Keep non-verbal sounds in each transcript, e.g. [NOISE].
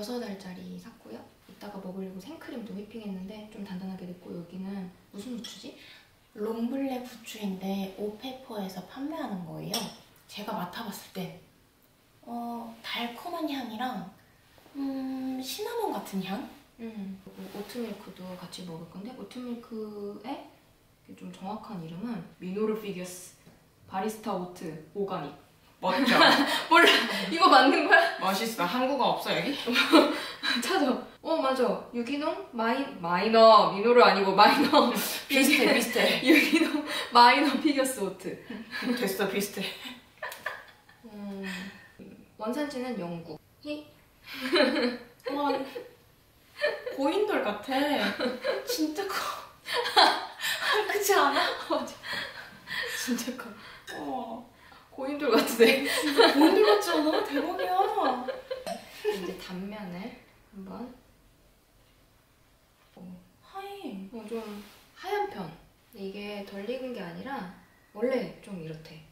6알짜리 샀고요. 이따가 먹으려고 생크림도 휘핑했는데 좀 단단하게 됐고 여기는 무슨 후추지? 롱블랙 후추인데 오페퍼에서 판매하는 거예요. 제가 맡아봤을 때 어, 달콤한 향이랑 음, 시나몬 같은 향? 음. 오트밀크도 같이 먹을 건데 오트밀크의 좀 정확한 이름은 미노르 Figures Barista Oat Organic 멋져. [LAUGHS] 몰라 이거 맞는 거야? 멋있어. 한국어 없어 여기? [LAUGHS] 찾아 어 맞아 유기농 마이 마이너 미노르 아니고 마이너 [LAUGHS] 비슷해 비슷해. 유기농 Minor Figures Oat 됐어 비슷해. 음, 원산지는 영국 히 와 고인돌 같아. 진짜 커. 그렇지 않아? 진짜 커 어. 고인돌 같은데 진짜 고인돌 같지 않아? 대박이야. 이제 단면을 한번 하이. 어, 좀 하얀 편. 이게 덜 익은 게 아니라 원래 좀 이렇대.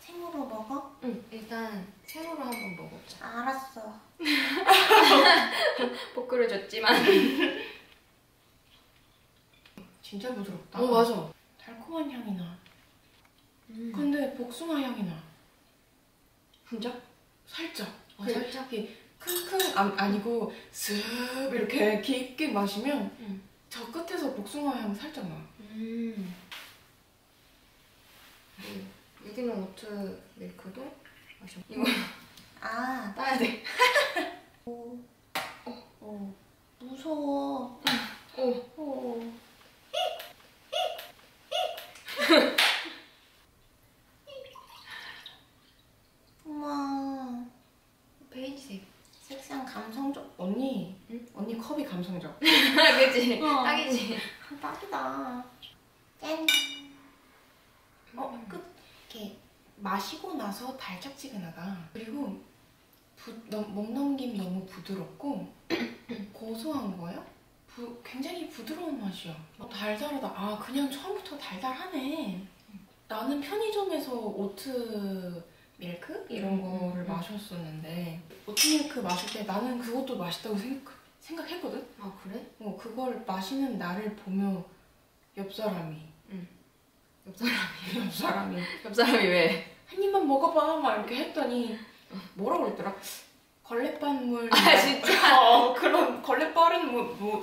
생으로 먹어? 응, 일단 생으로 한번 먹어보자. 알았어. [LAUGHS] 뽀끄러졌지만. 진짜 부드럽다. 어, 맞아. 달콤한 향이 나. 음. 복숭아 향이 나. 진짜? 살짝. 어, 그 살짝. 킁킁 안, 아니고 쓱 이렇게 깊게 마시면 응. 저 끝에서 복숭아 향 살짝 나. 음. 음. 유기농 오트 밀크도 마셔. 이거 [LAUGHS] 아, 따야 돼. [LAUGHS] 어. 무서워. 오. 어. 엄마, 베이지색. 색상 감성적. 언니, 응? 언니 컵이 감성적. [LAUGHS] 그치? 어. 딱이지. 딱이다. 짠. 어, 끝. 이렇게 마시고 나서 달짝지근하다. 그리고 부, 넘- 목 넘김이 너무 부드럽고 [CLEARS THROAT] 고소한 거예요? 부, 굉장히 부드러운 맛이야. 어, 달달하다. 아, 그냥 처음부터 달달하네. 나는 편의점에서 오트 밀크 이런 음, 거를 음, 음. 마셨었는데 오트 밀크 마실 때 나는 그것도 맛있다고 생각, 생각했거든? 아, 그래? 어, 그걸 마시는 나를 보며 옆 사람이 옆 사람이. 옆 사람이 옆 사람이 왜? 한 입만 먹어봐 막 이렇게 했더니 뭐라고 그랬더라? 걸레빤물 아, 진짜? [LAUGHS] 어, 그런 걸레 빠른 뭐, 뭐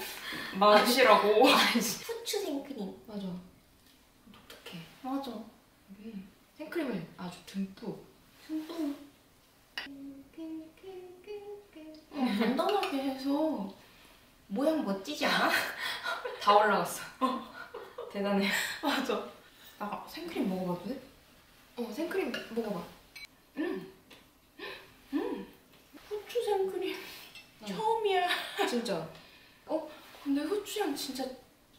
맛이라고 [LAUGHS] 아이씨. 후추 생크림 맞아. 독특해. 맞아 여기 생크림을 아주 듬뿍. 듬뿍 어, 간단하게 해서 모양 멋지지 않아? [LAUGHS] 다 올라갔어. 대단해. 맞아 나 생크림 먹어봐도 돼? 어, 생크림 먹어봐. 음. 음. 후추 생크림 응. 처음이야 진짜. [LAUGHS] 근데 후추향 진짜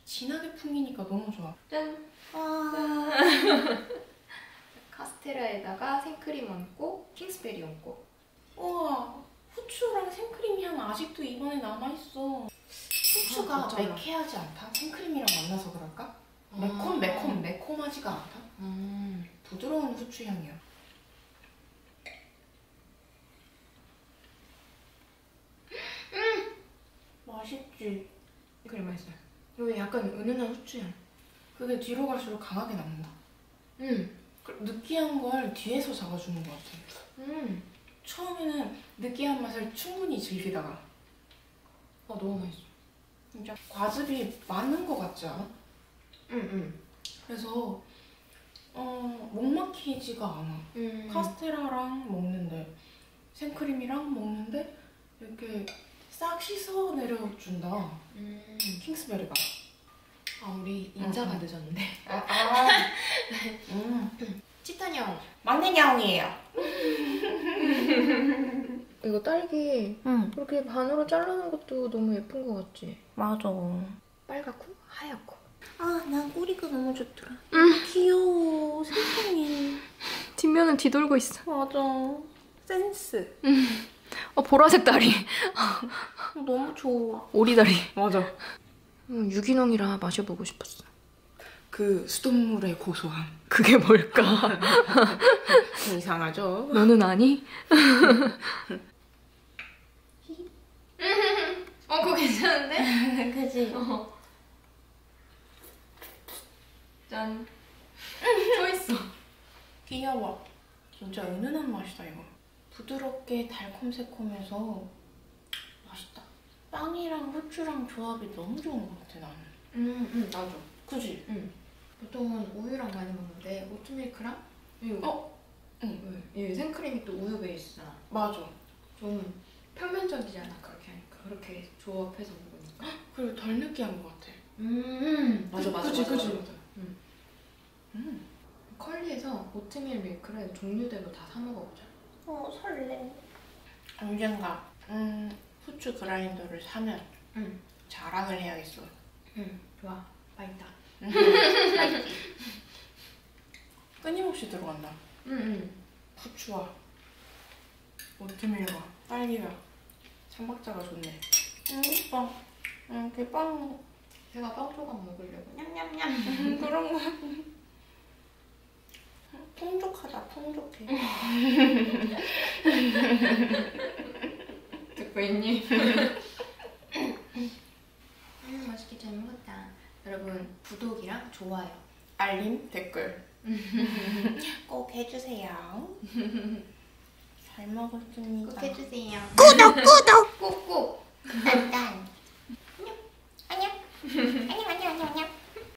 진하게 풍기니까 너무 좋아 짠. 아 [LAUGHS] 카스테라에다가 생크림 얹고 킹스베리 얹고. 우와 후추랑 생크림 향 아직도 입안에 남아있어 후추가 아? 매캐하지 않다? 생크림이랑 만나서 그럴까? 아. 매콤 매콤 매콤하지가 않다? 음. 부드러운 후추 향이야 맛있지? 생크림 맛있어요. 여기 약간 은은한 후추향. 그게 뒤로 갈수록 강하게 남는다 음. 그 느끼한 걸 뒤에서 잡아주는 것 같아 음. 처음에는 느끼한 맛을 충분히 즐기다가 아, 너무 맛있어. 진짜 과즙이 많은 것 같지 않아? 음, 음. 그래서 어, 목 막히지가 않아. 음. 카스테라랑 먹는데 생크림이랑 먹는데 이렇게 싹 씻어 내려준다. 음. 킹스베리가. 아, 우리 인사가 음. 늦었는데. 아, 아. [LAUGHS] 음. 치타냥. 맞는 양이에요. 이거 딸기 응, 이렇게 반으로 자르는 것도 너무 예쁜 것 같지? 맞아. 빨갛고 하얗고. 아, 난 꼬리가 너무 좋더라. 귀여워. 세상에. 뒷면은 뒤돌고 있어. 맞아. 센스. 어, 보라색 다리. 너무 좋아. 오리다리. 맞아. 음, 유기농이라 마셔보고 싶었어. 그 수돗물의 고소함. 그게 뭘까? 이상하죠? 너는 아니? [LAUGHS] 어 그거 괜찮은데? [LAUGHS] 그지? 어. 짠. 초있어. 귀여워. 진짜 은은한 맛이다 이거. 부드럽게 달콤새콤해서 맛있다. 빵이랑 후추랑 조합이 너무 좋은 것 같아 나는. 음, 음 나도. 그지? 응. 보통은 우유랑 많이 먹는데 오트밀크랑 이 어? 응. 이 생크림이 또 우유 베이스잖아. 맞아. 좀 평면적이잖아 그렇게 하니까 그렇게 조합해서 먹으니까. 그리고 덜 느끼한 것 같아. 음 맞아 맞아 그치, 맞아, 그치. 맞아, 맞아. 음. 음. 컬리에서 오트밀 밀크를 종류대로 다 사 먹어보자. 어 설레. 언젠가 음 후추 그라인더를 사면 응. 자랑을 해야겠어. 응 좋아 맛있다. 맛있지? [LAUGHS] 끊임없이 들어간다. 응응. 후추와 오트밀과 딸기가 삼박자가 좋네. 음, 오빠. 음, 그빵 제가 빵 조각 먹으려고. 냠냠냠. 음, [LAUGHS] 그런 거. 풍족하다, 풍족해. [LAUGHS] 듣고 있니? 음 맛있게 잘 먹었다. 여러분 구독이랑 좋아요. 알림, 댓글 [LAUGHS] 꼭 해주세요. 잘 먹었습니다. 꼭 해주세요. 구독 구독. 안녕 안녕 안녕 안녕 안녕 안녕